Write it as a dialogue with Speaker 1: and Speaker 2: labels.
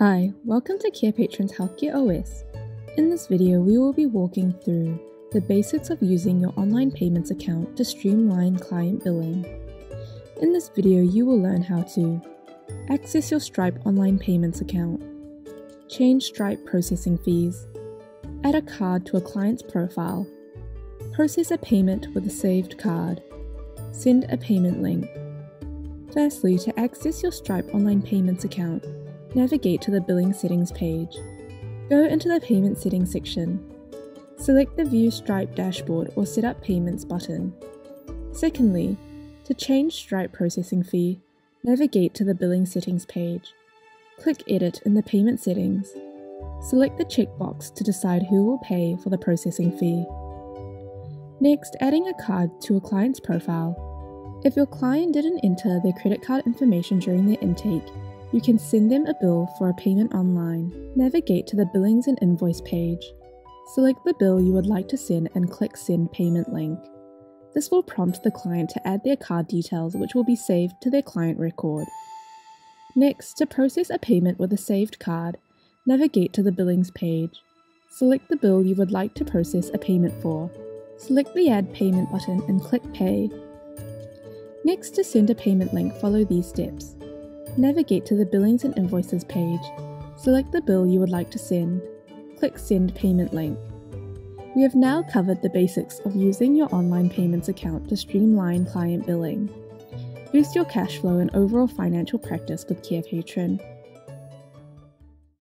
Speaker 1: Hi, welcome to Carepatron's Healthcare OS. In this video, we will be walking through the basics of using your online payments account to streamline client billing. In this video, you will learn how to access your Stripe online payments account, change Stripe processing fees, add a card to a client's profile, process a payment with a saved card, send a payment link. Firstly, to access your Stripe online payments account, navigate to the billing settings page. Go into the payment settings section. Select the View Stripe dashboard or Set up Payments button. Secondly, to change Stripe processing fee, navigate to the billing settings page. Click Edit in the payment settings. Select the checkbox to decide who will pay for the processing fee. Next, adding a card to a client's profile. If your client didn't enter their credit card information during their intake, you can send them a bill for a payment online. Navigate to the Billings and Invoice page. Select the bill you would like to send and click Send Payment link. This will prompt the client to add their card details which will be saved to their client record. Next, to process a payment with a saved card, navigate to the Billings page. Select the bill you would like to process a payment for. Select the Add Payment button and click Pay. Next, to send a payment link, follow these steps. Navigate to the Billings and Invoices page. Select the bill you would like to send. Click Send Payment link. We have now covered the basics of using your online payments account to streamline client billing. Boost your cash flow and overall financial practice with Carepatron.